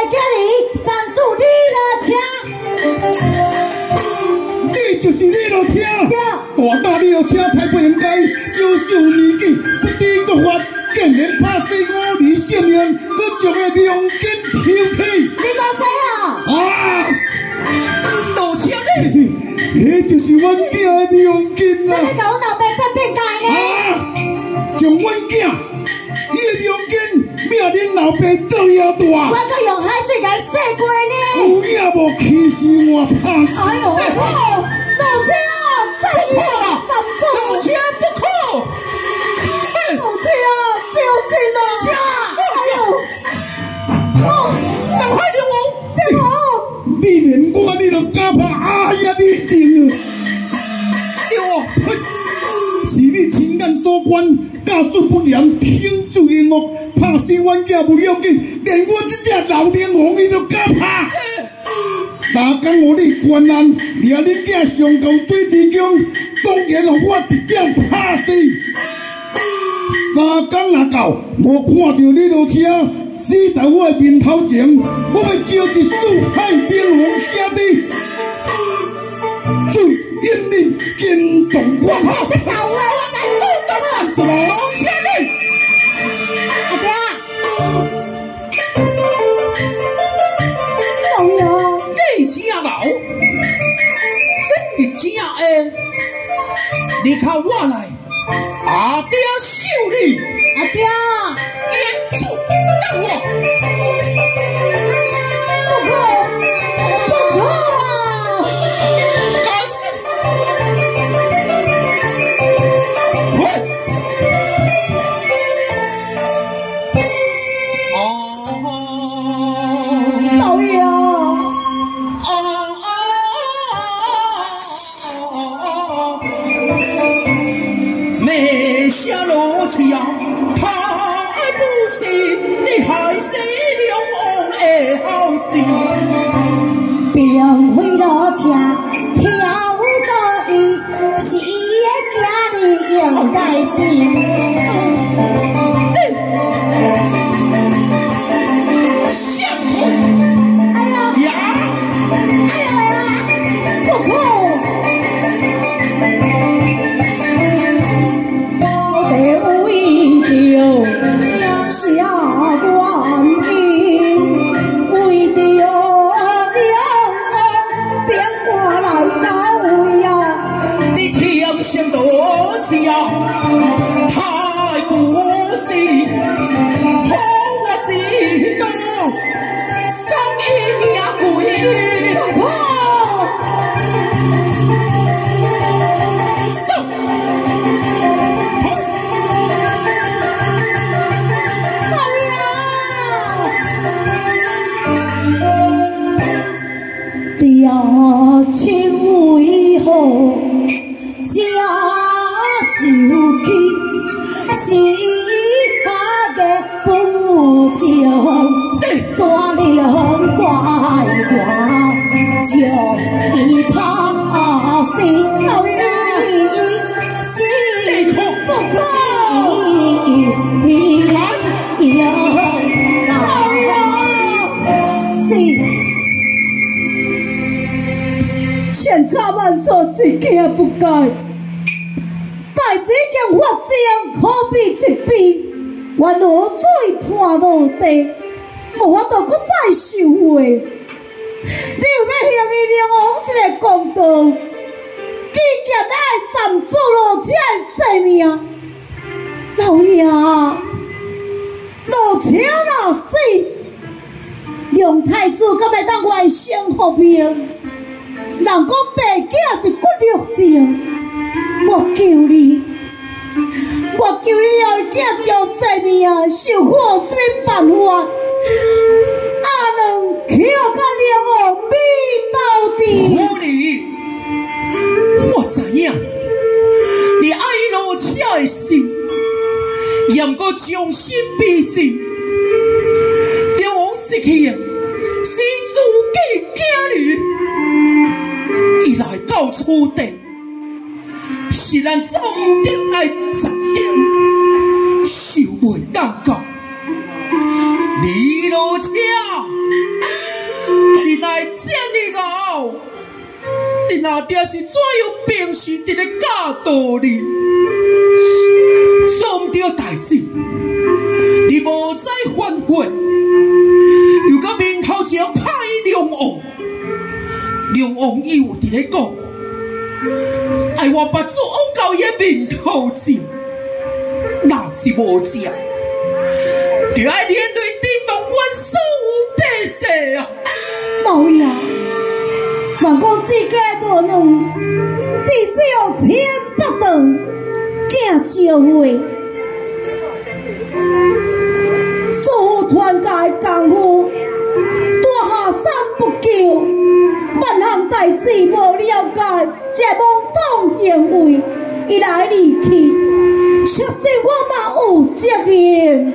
我是我操！哎呦，老车啊，再见啊，老站住！车不可！哼老车啊，小心啊！哎呦，哦，赶快流亡！对哦，你连我你都敢拍，哎呀你真！流亡！嘿是你亲眼所观，教主不良，听主音乐，怕死阮囝不要紧，连我这只老天王伊都敢怕。三工我你关案，掠恁囝上到水之中，当然让我一掌拍死。三更若到，我看到你落车死在我的面头前，我要招一束海天王兄弟，最引领惊动我你真矮，你靠我来，阿爹收你，阿爹，严住等我。路去呀，太不是你还是两王的好子。并非老车将伊拍死，是是不可以有是。千差万错，世界不该。代志已经发生，可比一比，冤落水判落地，无法度搁再受回。你有要向伊梁王一个公道，既然爱三子落车的性命，老爷，落车若死，梁太子敢会当原生复命？人讲白囝是骨肉情，我求你，我求你后囝将性命啊，想看有什么办法？也毋过将心比心，刘王失去啊，是自己家里，伊来到厝地，是咱总得爱十点，受袂当讲。你老车，你来这里后，你那定是怎样平时伫咧教导你，爱我把做往到伊面头前，那是无正，就爱连累叮当阮所有百姓啊！老爷，万讲自家无能，只只有千百顿惊召会，所有团结的功夫，这边，